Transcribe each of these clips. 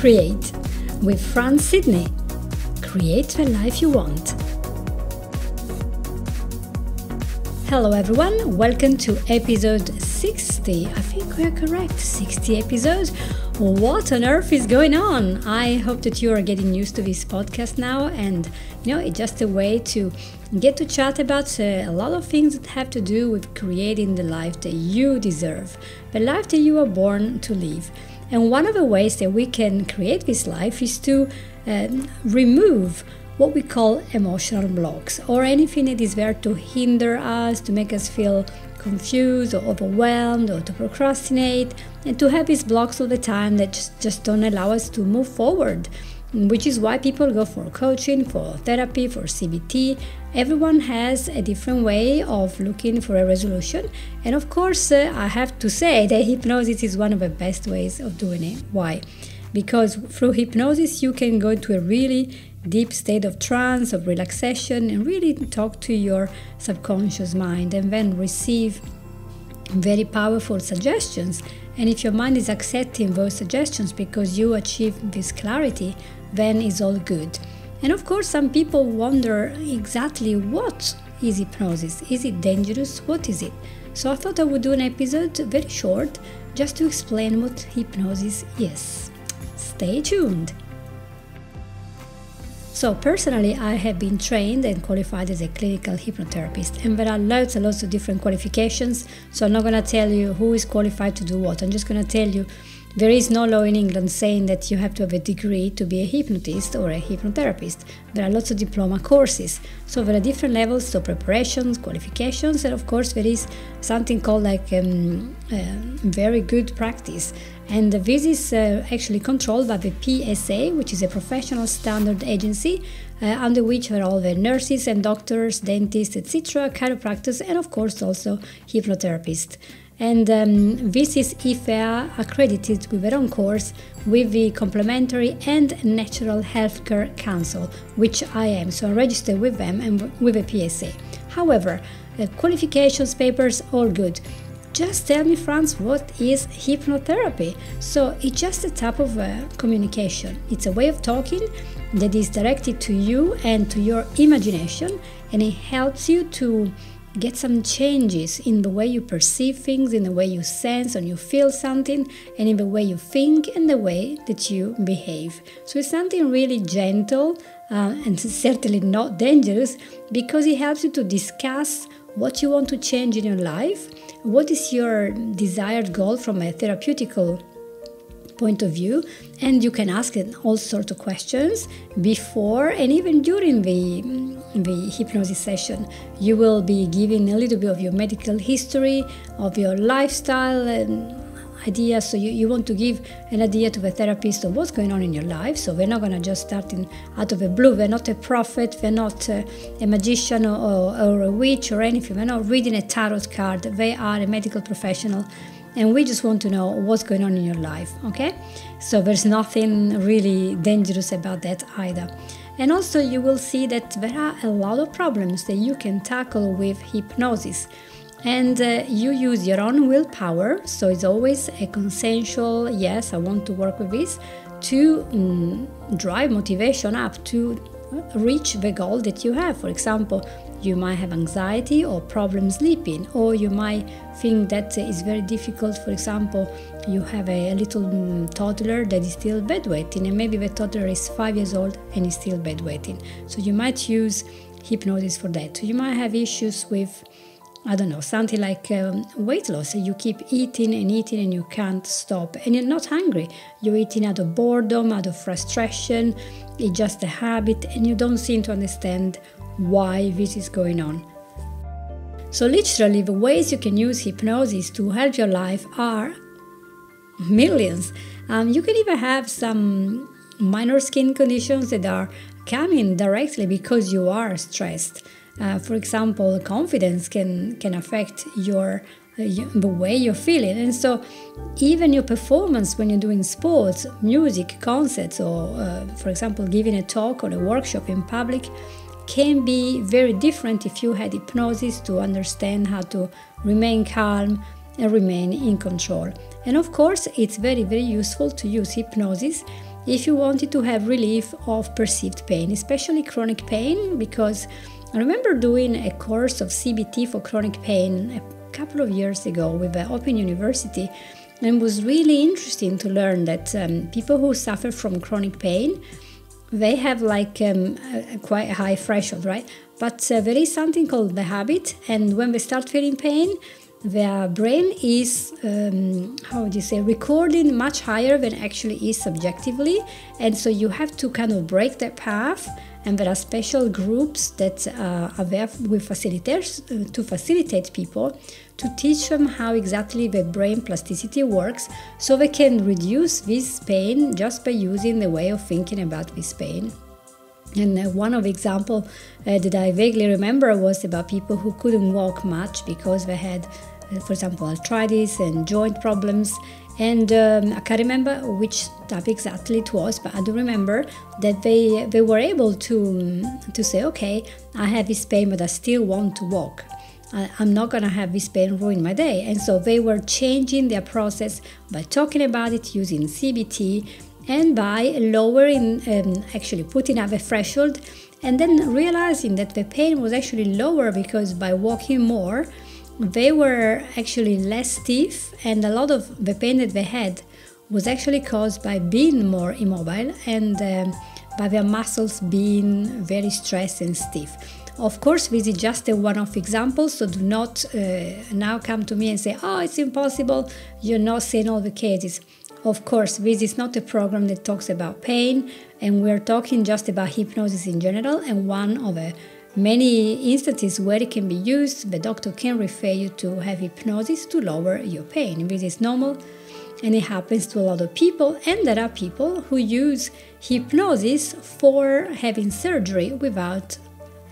Create with Franz Sidney. Create the life you want. Hello, everyone. Welcome to episode 60. I think we are correct 60 episodes. What on earth is going on? I hope that you are getting used to this podcast now, and you know, it's just a way to get to chat about uh, a lot of things that have to do with creating the life that you deserve, the life that you are born to live. And one of the ways that we can create this life is to um, remove what we call emotional blocks or anything that is there to hinder us, to make us feel confused or overwhelmed or to procrastinate and to have these blocks all the time that just, just don't allow us to move forward which is why people go for coaching, for therapy, for CBT. Everyone has a different way of looking for a resolution. And of course, uh, I have to say that hypnosis is one of the best ways of doing it. Why? Because through hypnosis, you can go into a really deep state of trance, of relaxation, and really talk to your subconscious mind and then receive very powerful suggestions. And if your mind is accepting those suggestions because you achieve this clarity, then it's all good. And of course, some people wonder exactly what is hypnosis? Is it dangerous? What is it? So I thought I would do an episode very short just to explain what hypnosis is. Stay tuned. So, personally, I have been trained and qualified as a clinical hypnotherapist, and there are lots and lots of different qualifications. So, I'm not going to tell you who is qualified to do what. I'm just going to tell you there is no law in England saying that you have to have a degree to be a hypnotist or a hypnotherapist. There are lots of diploma courses. So there are different levels of preparations, qualifications, and of course there is something called like um, uh, very good practice. And this is uh, actually controlled by the PSA, which is a professional standard agency uh, under which are all the nurses and doctors, dentists, etc., chiropractors, and of course also hypnotherapists and um, this is if IFEA accredited with their own course with the Complementary and Natural Healthcare Council, which I am. So I registered with them and with a PSA. However, uh, qualifications papers all good. Just tell me, Franz, what is hypnotherapy? So it's just a type of uh, communication. It's a way of talking that is directed to you and to your imagination, and it helps you to get some changes in the way you perceive things, in the way you sense and you feel something, and in the way you think and the way that you behave. So it's something really gentle uh, and certainly not dangerous because it helps you to discuss what you want to change in your life, what is your desired goal from a therapeutical point of view and you can ask it all sorts of questions before and even during the, mm, the hypnosis session. You will be giving a little bit of your medical history of your lifestyle and idea so you, you want to give an idea to the therapist of what's going on in your life. So we're not going to just start in out of the blue. We're not a prophet. We're not a, a magician or, or, or a witch or anything. We're not reading a tarot card. They are a medical professional and we just want to know what's going on in your life okay? So there's nothing really dangerous about that either. And also you will see that there are a lot of problems that you can tackle with hypnosis. And uh, you use your own willpower so it's always a consensual yes i want to work with this to um, drive motivation up to reach the goal that you have for example you might have anxiety or problem sleeping, or you might think that it's very difficult. For example, you have a little mm, toddler that is still bedwetting, and maybe the toddler is five years old and is still bedwetting. So you might use hypnosis for that. You might have issues with I don't know, something like um, weight loss. You keep eating and eating and you can't stop, and you're not hungry. You're eating out of boredom, out of frustration. It's just a habit, and you don't seem to understand why this is going on. So, literally, the ways you can use hypnosis to help your life are millions. Um, you can even have some minor skin conditions that are coming directly because you are stressed. Uh, for example, confidence can can affect your uh, the way you're feeling, and so even your performance when you're doing sports, music, concerts, or uh, for example, giving a talk or a workshop in public can be very different if you had hypnosis to understand how to remain calm and remain in control. And of course, it's very, very useful to use hypnosis if you wanted to have relief of perceived pain, especially chronic pain, because I remember doing a course of CBT for chronic pain a couple of years ago with the Open University, and it was really interesting to learn that um, people who suffer from chronic pain they have like um, a, quite a high threshold, right? But uh, there is something called the habit, and when they start feeling pain, their brain is um, how would you say recording much higher than actually is subjectively and so you have to kind of break that path and there are special groups that uh, are there with facilitators uh, to facilitate people to teach them how exactly the brain plasticity works so they can reduce this pain just by using the way of thinking about this pain and uh, one of example uh, that I vaguely remember was about people who couldn't walk much because they had for example, arthritis and joint problems. And um, I can't remember which type exactly it was, but I do remember that they they were able to to say, okay, I have this pain, but I still want to walk. I, I'm not gonna have this pain ruin my day. And so they were changing their process by talking about it using CBT and by lowering, um, actually putting up a threshold, and then realizing that the pain was actually lower because by walking more they were actually less stiff, and a lot of the pain that they had was actually caused by being more immobile and um, by their muscles being very stressed and stiff. Of course, this is just a one off example, so do not uh, now come to me and say, oh, it's impossible, you're not seeing all the cases. Of course, this is not a program that talks about pain, and we're talking just about hypnosis in general, and one of the many instances where it can be used, the doctor can refer you to have hypnosis to lower your pain. This is normal and it happens to a lot of people. And there are people who use hypnosis for having surgery without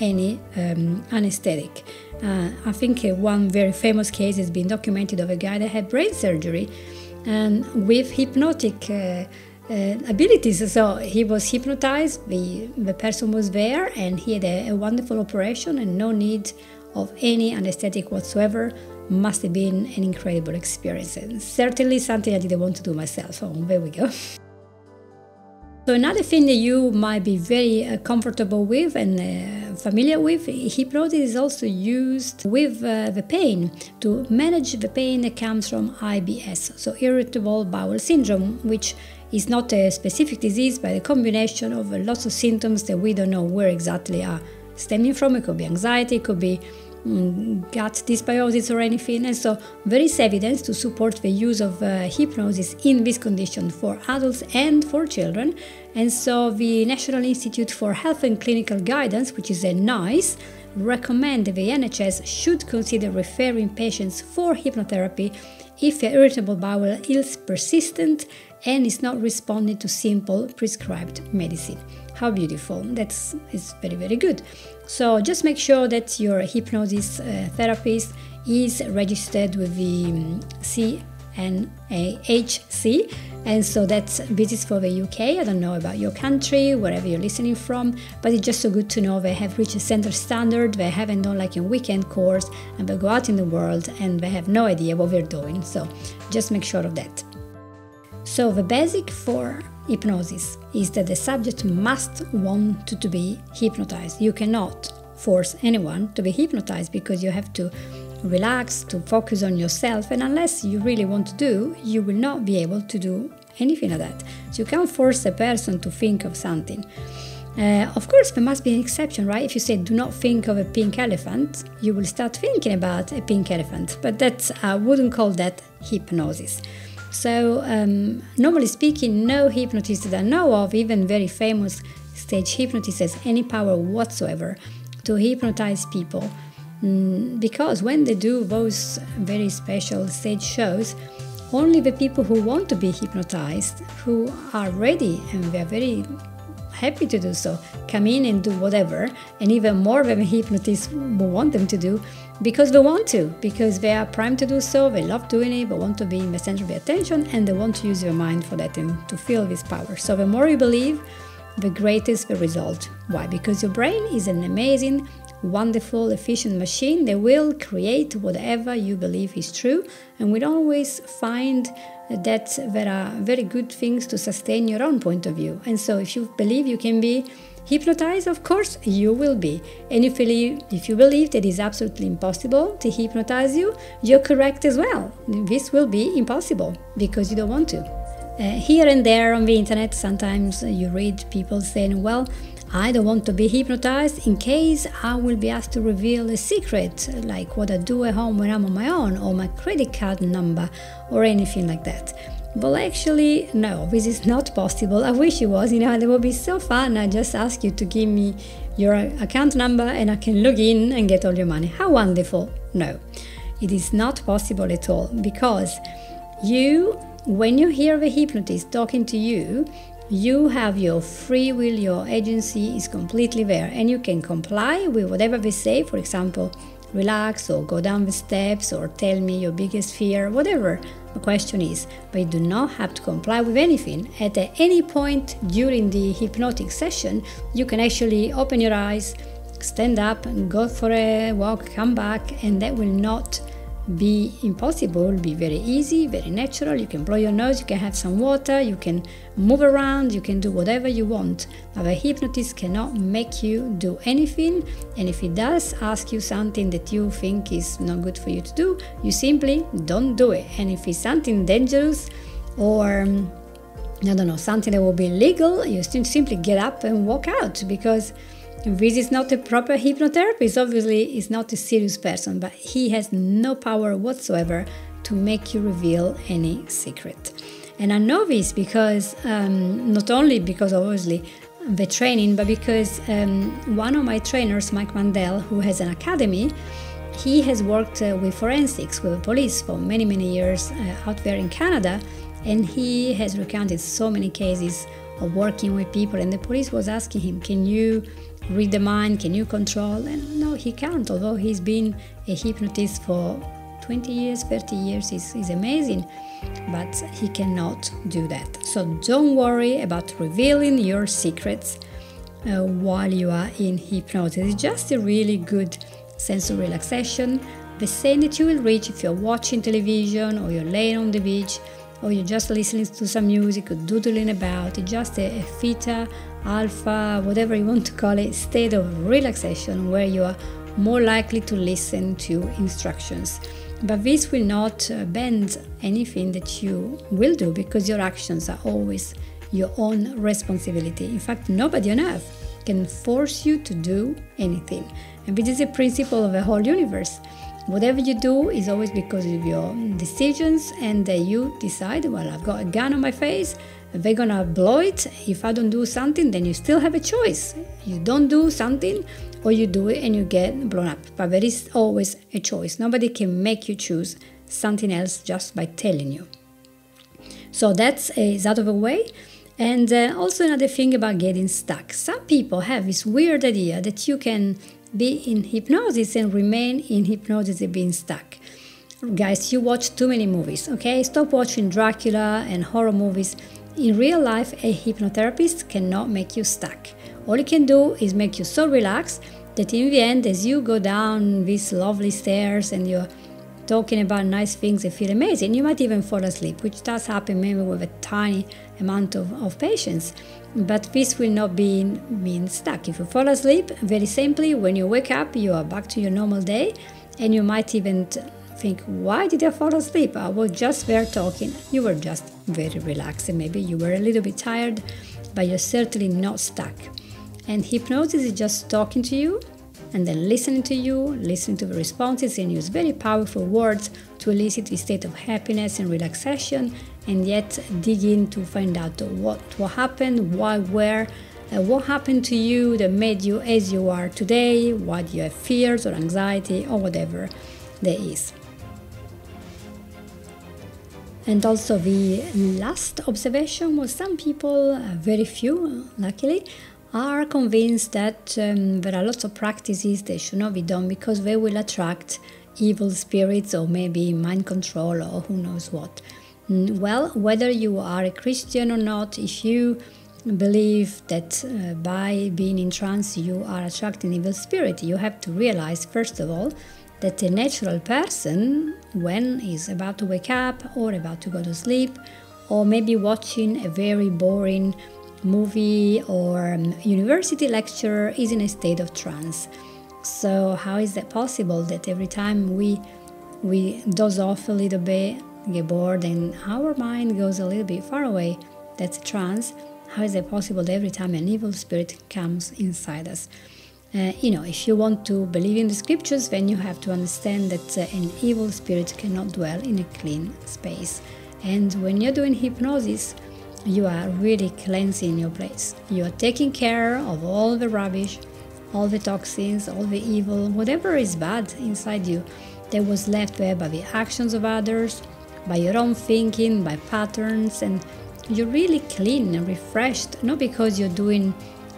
any um, anesthetic. Uh, I think uh, one very famous case has been documented of a guy that had brain surgery and with hypnotic. Uh, uh, abilities. So he was hypnotized, the, the person was there, and he had a, a wonderful operation and no need of any anesthetic whatsoever. Must have been an incredible experience, and certainly something I didn't want to do myself. So there we go. So another thing that you might be very uh, comfortable with and uh, familiar with, hypnosis is also used with uh, the pain to manage the pain that comes from IBS, so irritable bowel syndrome, which is not a specific disease, but a combination of lots of symptoms that we don't know where exactly are stemming from. It could be anxiety, it could be gut dysbiosis or anything. And so there is evidence to support the use of uh, hypnosis in this condition for adults and for children. And so the National Institute for Health and Clinical Guidance, which is a NICE, recommend the NHS should consider referring patients for hypnotherapy if the irritable bowel is persistent and is not responding to simple prescribed medicine. How beautiful! That's is very very good. So just make sure that your hypnosis uh, therapist is registered with the um, CNAHC, and so that's this is for the UK. I don't know about your country, wherever you're listening from, but it's just so good to know they have reached a center standard. They haven't done like a weekend course, and they go out in the world and they have no idea what they're doing. So just make sure of that. So, the basic for hypnosis is that the subject must want to, be hypnotized. You cannot force anyone to be hypnotized because you have to relax, to focus on yourself, and unless you really want to do, you will not be able to do anything of that. So, you can't force a person to think of something. Uh, of course, there must be an exception, right? If you say do not think of a pink elephant, you will start thinking about a pink elephant, but that I wouldn't call that hypnosis. So, um, normally speaking, no hypnotist that I know of, even very famous stage hypnotist, has any power whatsoever to hypnotize people. Mm, because when they do those very special stage shows, only the people who want to be hypnotized, who are ready and they are very happy to do so, come in and do whatever, and even more than hypnotists will want them to do, because they want to, because they are primed to do so, they love doing it, they want to be in the center of the attention, and they want to use your mind for that and to feel this power. So the more you believe, the greater the result. Why? Because your brain is an amazing wonderful, efficient machine that will create whatever you believe is true. And we always find that there are very good things to sustain your own point of view. And so, if you believe you can be hypnotized, of course you will be. And if you believe, if you believe that it's absolutely impossible to hypnotize you, you're correct as well. This will be impossible because you don't want to. Uh, here and there on the internet, sometimes you read people saying, well, I don't want to be hypnotized in case I will be asked to reveal a secret, like what I do at home when I'm on my own, or my credit card number, or anything like that. But actually, no, this is not possible. I wish it was, you know, it would be so fun. I just ask you to give me your account number and I can log in and get all your money. How wonderful! No, it is not possible at all because you, when you hear the hypnotist talking to you, you have your free will, your agency is completely there, and you can comply with whatever they say. For example, relax or go down the steps or tell me your biggest fear, whatever the question is. But you do not have to comply with anything. At any point during the hypnotic session, you can actually open your eyes, stand up, and go for a walk, come back, and that will not be impossible, be very easy, very natural. You can blow your nose, you can have some water, you can move around, you can do whatever you want. But a hypnotist cannot make you do anything, and if he does ask you something that you think is not good for you to do, you simply don't do it. And if it's something dangerous or I don't know, something that will be illegal, you simply get up and walk out because this is not a proper hypnotherapist. Obviously, he's not a serious person, but he has no power whatsoever to make you reveal any secret. And I know this because um, not only because obviously the training, but because um, one of my trainers, Mike Mandel, who has an academy, he has worked uh, with forensics, with the police for many, many years uh, out there in Canada, and he has recounted so many cases working with people. And the police was asking him, Can you read the mind? Can you control? And no, he can't, although he's been a hypnotist for 20 years, 30 years, is, he's amazing, but he cannot do that. So don't worry about revealing your secrets uh, while you are in hypnosis. It's just a really good sense of relaxation, the same that you will reach if you're watching television or you're laying on the beach or you're just listening to some music or doodling about. Just a, a theta alpha, whatever you want to call it, state of relaxation where you are more likely to listen to instructions. But this will not uh, bend anything that you will do because your actions are always your own responsibility. In fact, nobody on earth can force you to do anything. And this is a principle of the whole universe. Whatever you do is always because of your decisions, and uh, you decide, well, I've got a gun on my face, they're gonna blow it. If I don't do something, then you still have a choice. You don't do something, or you do it and you get blown up. But there is always a choice. Nobody can make you choose something else just by telling you. So that's is out of the way. And uh, also another thing about getting stuck. Some people have this weird idea that you can be in hypnosis and remain in hypnosis and being stuck. Guys, you watch too many movies, okay? Stop watching Dracula and horror movies in real life, a hypnotherapist cannot make you stuck. All it can do is make you so relaxed that in the end, as you go down these lovely stairs and you're talking about nice things and feel amazing, you might even fall asleep, which does happen maybe with a tiny amount of, of patience. But this will not be being stuck. If you fall asleep, very simply, when you wake up, you are back to your normal day, and you might even think, why did I fall asleep? I was just there talking. You were just very relaxed and maybe you were a little bit tired, but you're certainly not stuck. And hypnosis is just talking to you and then listening to you, listening to the responses, and use very powerful words to elicit a state of happiness and relaxation, and yet dig in to find out what, what happened, why, where, uh, what happened to you that made you as you are today, what you have fears or anxiety or whatever there is. And also, the last observation was some people, uh, very few luckily, are convinced that um, there are lots of practices that should not be done because they will attract evil spirits or maybe mind control or who knows what. Well, whether you are a Christian or not, if you believe that uh, by being in trance you are attracting evil spirit. You have to realize, first of all, that a natural person, when is about to wake up or about to go to sleep, or maybe watching a very boring movie or um, university lecture, is in a state of trance. So how is that possible that every time we we doze off a little bit, get bored, and our mind goes a little bit far away? That's a trance. How is it possible that every time an evil spirit comes inside us? Uh, you know, if you want to believe in the scriptures, then you have to understand that uh, an evil spirit cannot dwell in a clean space. And when you're doing hypnosis, you are really cleansing your place. You are taking care of all the rubbish, all the toxins, all the evil, whatever is bad inside you that was left there by the actions of others, by your own thinking, by patterns, and you're really clean and refreshed, not because you're doing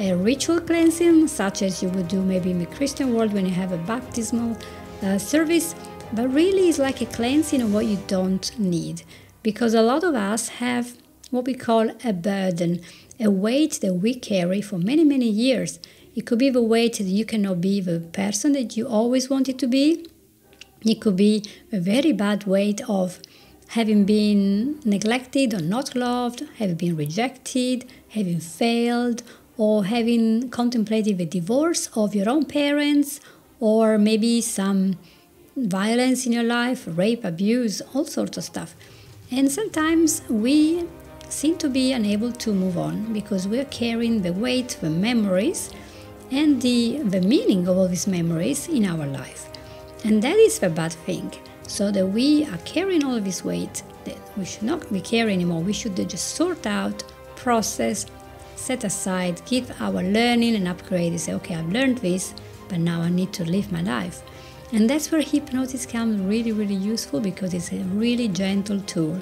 a ritual cleansing, such as you would do maybe in the Christian world when you have a baptismal uh, service, but really it's like a cleansing of what you don't need. Because a lot of us have what we call a burden, a weight that we carry for many, many years. It could be the weight that you cannot be the person that you always wanted to be. It could be a very bad weight of having been neglected or not loved, having been rejected, having failed, or having contemplated the divorce of your own parents, or maybe some violence in your life, rape, abuse, all sorts of stuff. And sometimes we seem to be unable to move on because we're carrying the weight, the memories, and the, the meaning of all these memories in our life. And that is the bad thing. So that we are carrying all of this weight that we should not be carrying anymore. We should just sort out, process, set aside, give our learning and upgrade and say, okay, I've learned this, but now I need to live my life. And that's where hypnosis comes really, really useful because it's a really gentle tool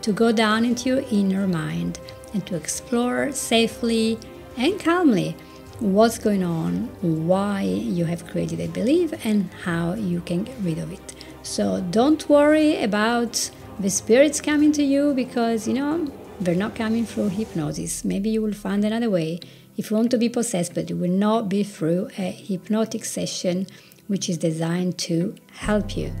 to go down into your inner mind and to explore safely and calmly what's going on, why you have created a belief, and how you can get rid of it. So don't worry about the spirits coming to you because you know they're not coming through hypnosis. Maybe you will find another way if you want to be possessed, but it will not be through a hypnotic session which is designed to help you.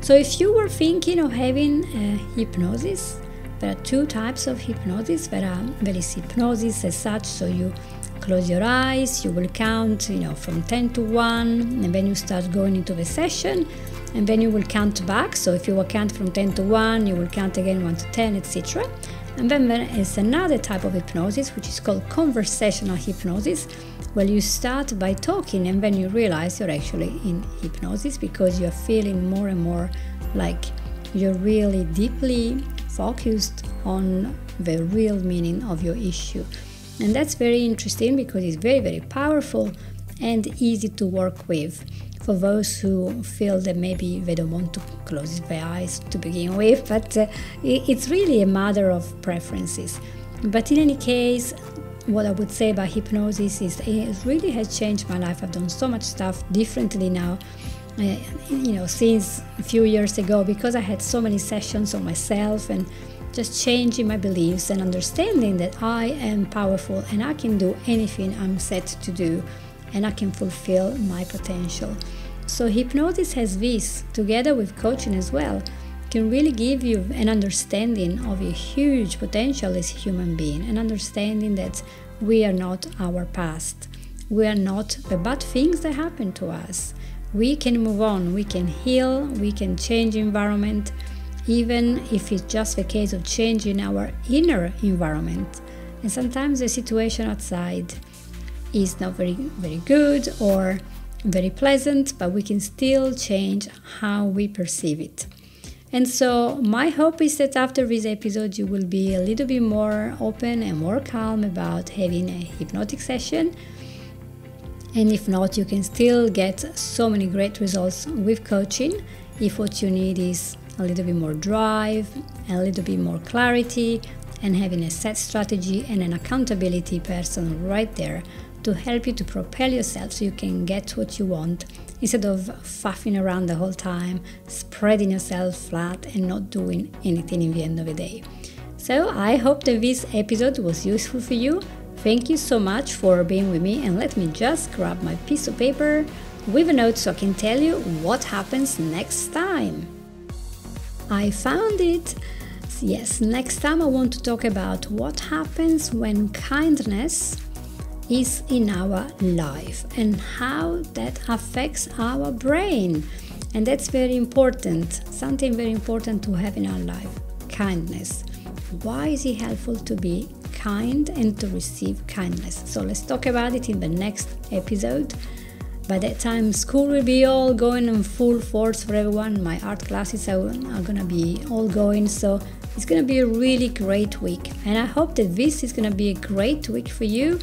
So, if you were thinking of having a hypnosis, there are two types of hypnosis. There are there is hypnosis as such, so you close your eyes, you will count, you know, from 10 to 1, and then you start going into the session, and then you will count back. So if you will count from 10 to 1, you will count again 1 to 10, etc. And then there is another type of hypnosis, which is called conversational hypnosis, where you start by talking and then you realize you're actually in hypnosis because you're feeling more and more like you're really deeply focused on the real meaning of your issue. And that's very interesting because it's very, very powerful and easy to work with for those who feel that maybe they don't want to close their eyes to begin with, but uh, it's really a matter of preferences. But in any case, what I would say about hypnosis is it really has changed my life. I've done so much stuff differently now. Uh, you know, since a few years ago, because I had so many sessions on myself and just changing my beliefs and understanding that I am powerful and I can do anything I'm set to do and I can fulfill my potential. So, hypnosis has this, together with coaching as well, can really give you an understanding of your huge potential as a human being, an understanding that we are not our past. We are not the bad things that happen to us. We can move on, we can heal, we can change environment, even if it's just the case of changing our inner environment. And sometimes the situation outside is not very very good or very pleasant, but we can still change how we perceive it. And so, my hope is that after this episode, you will be a little bit more open and more calm about having a hypnotic session. And if not, you can still get so many great results with coaching if what you need is a little bit more drive, a little bit more clarity, and having a set strategy and an accountability person right there to help you to propel yourself so you can get what you want instead of faffing around the whole time, spreading yourself flat and not doing anything in the end of the day. So I hope that this episode was useful for you. Thank you so much for being with me and let me just grab my piece of paper with a note so I can tell you what happens next time. I found it. Yes, next time I want to talk about what happens when kindness is in our life and how that affects our brain. And that's very important, something very important to have in our life kindness. Why is it helpful to be kind and to receive kindness? So let's talk about it in the next episode. By that time, school will be all going in full force for everyone. My art classes are, are gonna be all going, so it's gonna be a really great week. And I hope that this is gonna be a great week for you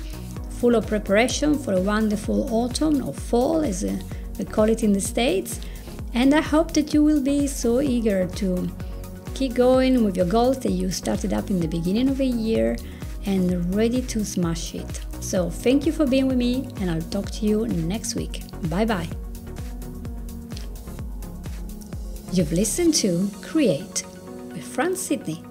full of preparation for a wonderful autumn or fall, as uh, we call it in the States. And I hope that you will be so eager to keep going with your goals that you started up in the beginning of the year and ready to smash it. So, thank you for being with me, and I'll talk to you next week. Bye bye. You've listened to Create with Franz Sidney.